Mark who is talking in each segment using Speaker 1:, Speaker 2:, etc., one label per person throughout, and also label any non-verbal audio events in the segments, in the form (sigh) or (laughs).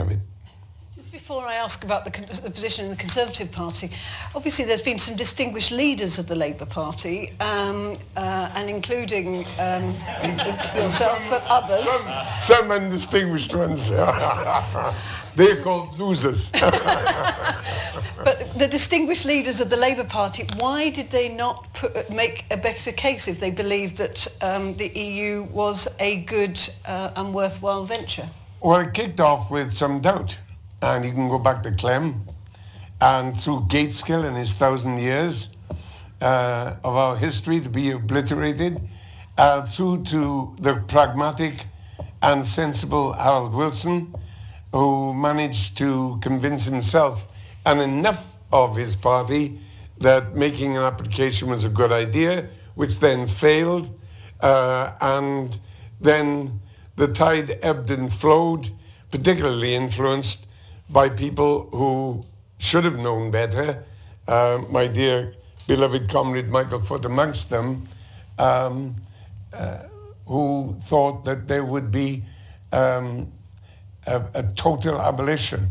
Speaker 1: of it.
Speaker 2: Just before I ask about the, the, position in the Conservative Party, obviously there's been some distinguished leaders of the Labour Party, um, uh, and including um, yourself, but others.
Speaker 1: Some, some undistinguished ones. (laughs) They're called losers. (laughs)
Speaker 2: but the distinguished leaders of the Labour Party, why did they not put, make a better case if they believed that um, the EU was a good uh, and worthwhile venture?
Speaker 1: Well, it kicked off with some doubt. And you can go back to Clem and through Gaitskell and his thousand years uh, of our history to be obliterated, uh, through to the pragmatic and sensible Harold Wilson, who managed to convince himself and enough of his party that making an application was a good idea, which then failed. Uh, and then the tide ebbed and flowed, particularly influenced by people who should have known better. Uh, my dear beloved comrade Michael Foot amongst them, um, uh, who thought that there would be um, a, a, total abolition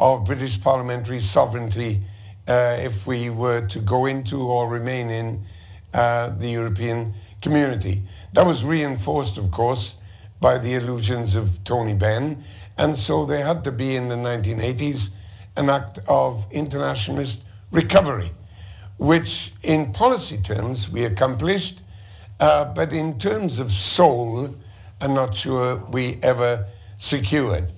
Speaker 1: of British parliamentary sovereignty uh, if we were to go into or remain in uh, the European community. That was reinforced, of course, by the illusions of Tony Benn. And so there had to be in the 1980s an act of internationalist recovery, which in policy terms we accomplished, uh, but in terms of soul, I'm not sure we ever secured.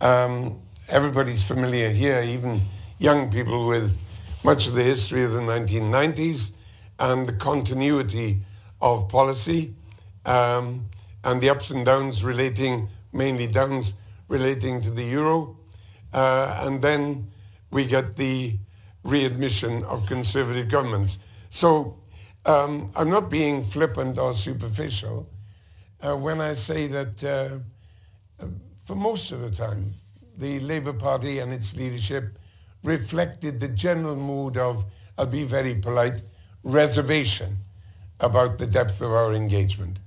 Speaker 1: Um, everybody's familiar here, even young people with much of the history of the 1990s and the continuity of policy um, and the ups and downs relating, mainly downs relating to the euro. Uh, and then we get the readmission of conservative governments. So um, I'm not being flippant or superficial uh, when I say that uh, for most of the time, the Labour Party and its leadership reflected the general mood of, I'll be very polite, reservation about the depth of our engagement.